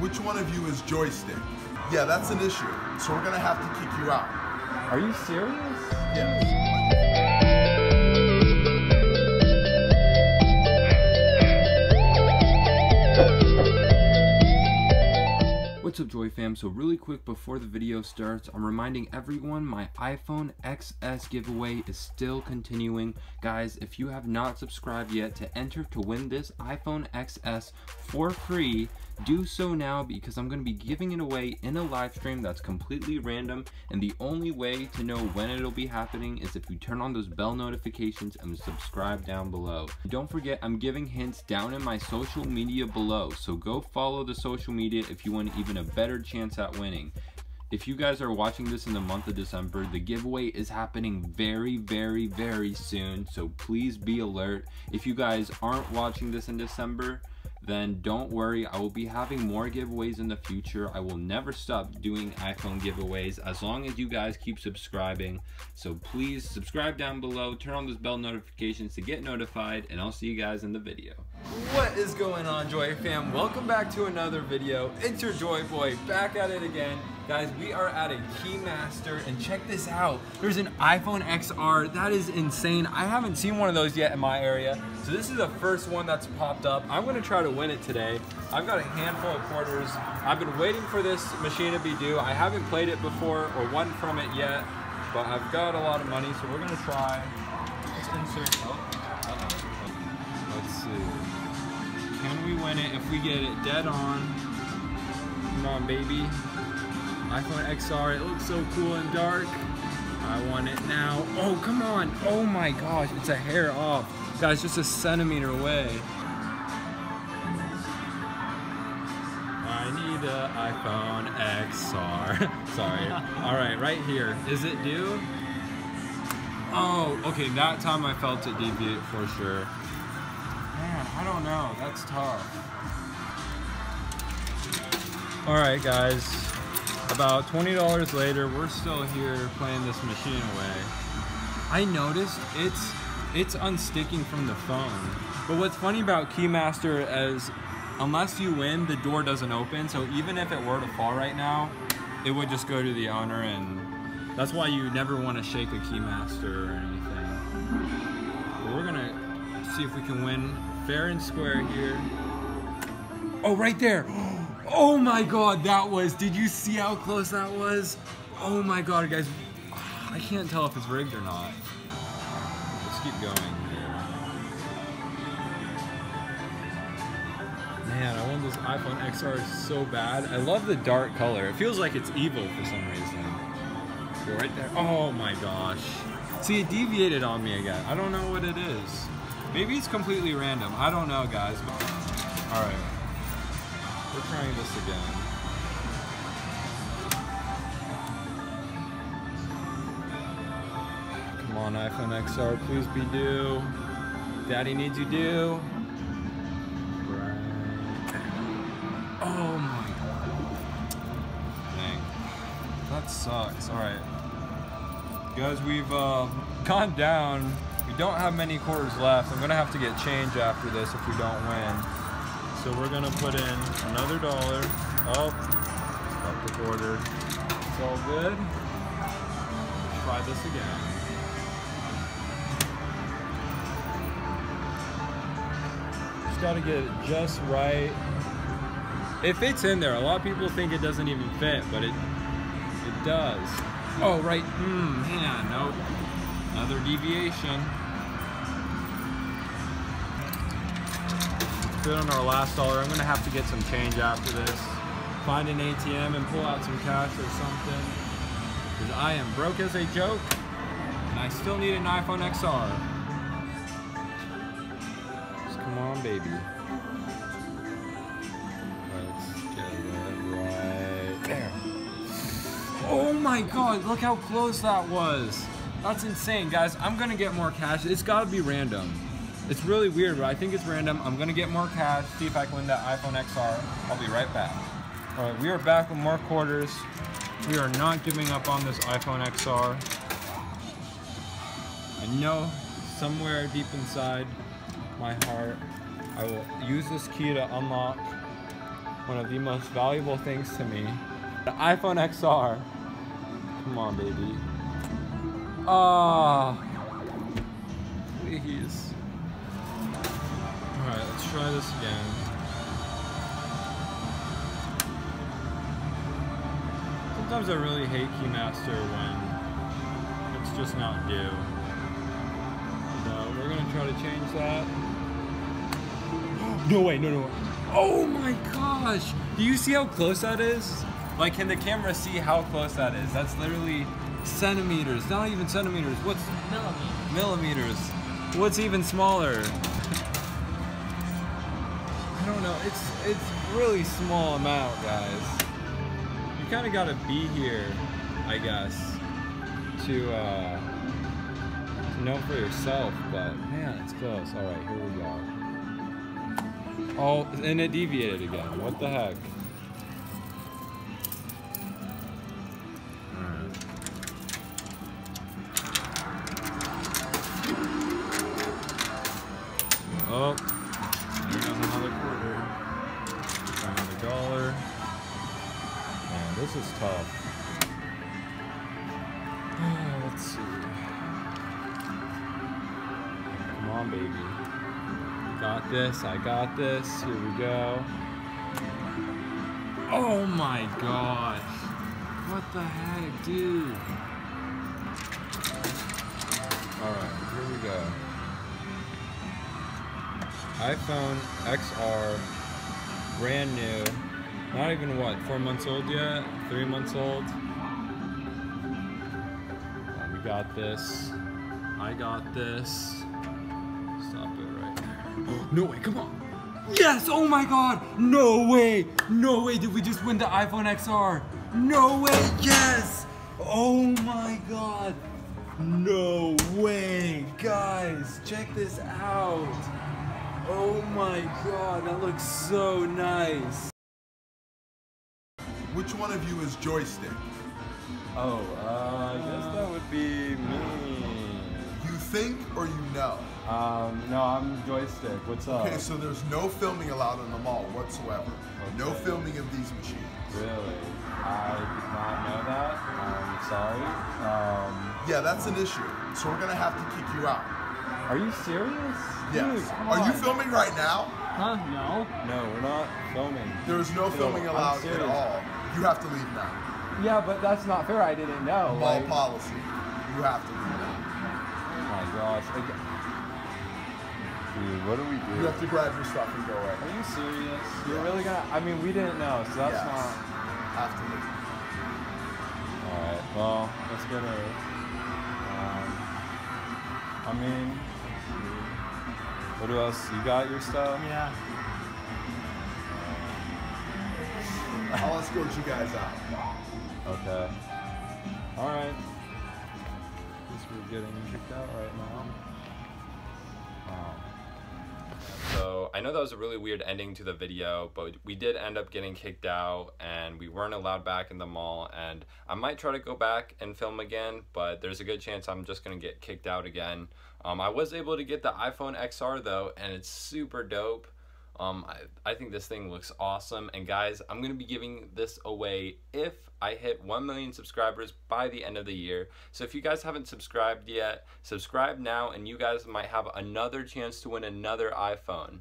which one of you is joystick? Yeah, that's an issue. So we're gonna have to kick you out. Are you serious? Yeah. What's up Joy fam? So really quick before the video starts, I'm reminding everyone my iPhone XS giveaway is still continuing. Guys, if you have not subscribed yet to enter to win this iPhone XS for free, do so now because I'm going to be giving it away in a live stream that's completely random and the only way to know when it'll be happening is if you turn on those bell notifications and subscribe down below. Don't forget I'm giving hints down in my social media below so go follow the social media if you want to even better chance at winning. If you guys are watching this in the month of December, the giveaway is happening very, very, very soon. So please be alert. If you guys aren't watching this in December, then don't worry, I will be having more giveaways in the future. I will never stop doing iPhone giveaways as long as you guys keep subscribing. So please subscribe down below, turn on those bell notifications to get notified, and I'll see you guys in the video. What is going on, Joy fam? Welcome back to another video. It's your Joy Boy back at it again. Guys, we are at a Keymaster, and check this out. There's an iPhone XR. That is insane. I haven't seen one of those yet in my area. So this is the first one that's popped up. I'm gonna try to win it today. I've got a handful of quarters. I've been waiting for this machine to be due. I haven't played it before or won from it yet, but I've got a lot of money, so we're gonna try. Let's insert, oh, uh-oh. Let's see. Can we win it if we get it dead on? Come on, baby iPhone XR. It looks so cool and dark. I want it now. Oh, come on. Oh my gosh, it's a hair off. Guys, just a centimeter away. I need an iPhone XR. Sorry. All right, right here. Is it due? Oh, okay, that time I felt it deviate for sure. Don't know. That's tough. All right, guys about $20 later, we're still here playing this machine away. I noticed it's it's unsticking from the phone. But what's funny about Keymaster is unless you win, the door doesn't open. So even if it were to fall right now, it would just go to the owner and that's why you never want to shake a Keymaster or anything. But we're gonna see if we can win fair and square here. Oh, right there. Oh my god, that was, did you see how close that was? Oh my god, guys, I can't tell if it's rigged or not. Let's keep going. Man, I want this iPhone XR so bad. I love the dark color. It feels like it's evil for some reason. Go right there. Oh my gosh. See, it deviated on me again. I don't know what it is. Maybe it's completely random. I don't know, guys. But All right. We're trying this again. Come on, iPhone XR, please be due. Daddy needs you due. Oh my god. Dang. That sucks. Alright. Guys, we've uh, gone down. We don't have many quarters left. I'm gonna have to get change after this if we don't win. So we're gonna put in another dollar. Oh, got the quarter. It's all good. Let's try this again. Just gotta get it just right. It fits in there. A lot of people think it doesn't even fit, but it it does. Oh, right. Hmm, man, nope. Another deviation. good on our last dollar. I'm gonna have to get some change after this. Find an ATM and pull out some cash or something. Because I am broke as a joke, and I still need an iPhone XR. Just come on, baby. Let's get it right there. Oh my god, look how close that was. That's insane, guys. I'm gonna get more cash. It's gotta be random. It's really weird, but I think it's random. I'm gonna get more cash, see if I can win that iPhone XR. I'll be right back. All right, we are back with more quarters. We are not giving up on this iPhone XR. I know somewhere deep inside my heart, I will use this key to unlock one of the most valuable things to me. The iPhone XR. Come on, baby. Oh, please. All right, let's try this again. Sometimes I really hate Keymaster when it's just not due. So we're gonna try to change that. No way, no, no. Oh my gosh! Do you see how close that is? Like, can the camera see how close that is? That's literally centimeters, not even centimeters. What's millimeters? Millimeters. What's even smaller? I don't know. It's it's really small amount, guys. You kind of got to be here, I guess, to uh, to know for yourself. But man, it's close. All right, here we go. Oh, and it deviated again. What the heck? On, baby. Got this. I got this. Here we go. Oh my gosh. What the heck, dude? Alright, here we go iPhone XR, brand new. Not even what, four months old yet? Three months old? we got this. I got this. No way, come on. Yes! Oh my god! No way! No way did we just win the iPhone XR! No way! Yes! Oh my god! No way! Guys, check this out! Oh my god, that looks so nice. Which one of you is joystick? Oh, uh, I guess that would be me. You think or you know? Um, no, I'm joystick. What's up? Okay, so there's no filming allowed in the mall whatsoever. Okay. No filming of these machines. Really? I did not know that. I'm sorry. Um, yeah, that's an issue. So we're gonna have to kick you out. Are you serious? Yes. Dude, Are on. you filming right now? Huh? No. No, we're not filming. There's no filming allowed at all. You have to leave now. Yeah, but that's not fair. I didn't know. Mall like... policy. You have to leave now. Oh my gosh. Dude, what do we do? You have to grab your stuff and go away. Are you serious? You're really gonna? I mean, we didn't know, so that's yes. not. Have to leave. All right. Well, let's get a. Um, I mean, what do else? You got your stuff? Yeah. I'll escort you guys out. Okay. All right. Guess we're getting kicked out right now. So I know that was a really weird ending to the video, but we did end up getting kicked out and we weren't allowed back in the mall. And I might try to go back and film again, but there's a good chance I'm just gonna get kicked out again. Um, I was able to get the iPhone XR though, and it's super dope. Um, I, I think this thing looks awesome. And guys, I'm going to be giving this away if I hit 1 million subscribers by the end of the year. So if you guys haven't subscribed yet, subscribe now and you guys might have another chance to win another iPhone.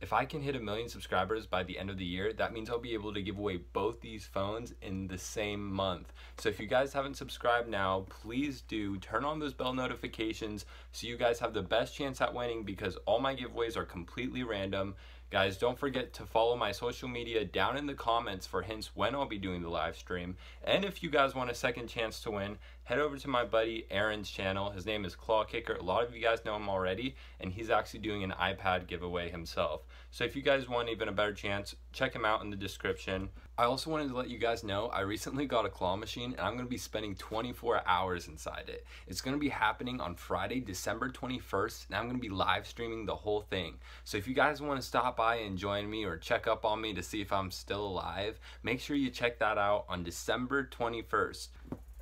If I can hit a million subscribers by the end of the year, that means I'll be able to give away both these phones in the same month. So if you guys haven't subscribed now, please do turn on those bell notifications so you guys have the best chance at winning because all my giveaways are completely random. Guys, don't forget to follow my social media down in the comments for hints when I'll be doing the live stream. And if you guys want a second chance to win, head over to my buddy Aaron's channel. His name is Claw Kicker. A lot of you guys know him already, and he's actually doing an iPad giveaway himself. So if you guys want even a better chance, check him out in the description. I also wanted to let you guys know I recently got a claw machine and I'm to be spending 24 hours inside it. It's to be happening on Friday, December 21st, and I'm to be live streaming the whole thing. So if you guys want to stop by and join me or check up on me to see if I'm still alive, make sure you check that out on December 21st.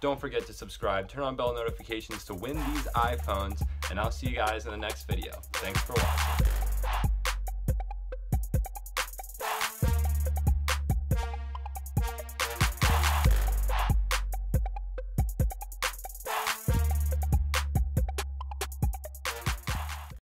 Don't forget to subscribe, turn on bell notifications to win these iPhones, and I'll see you guys in the next video. Thanks for watching.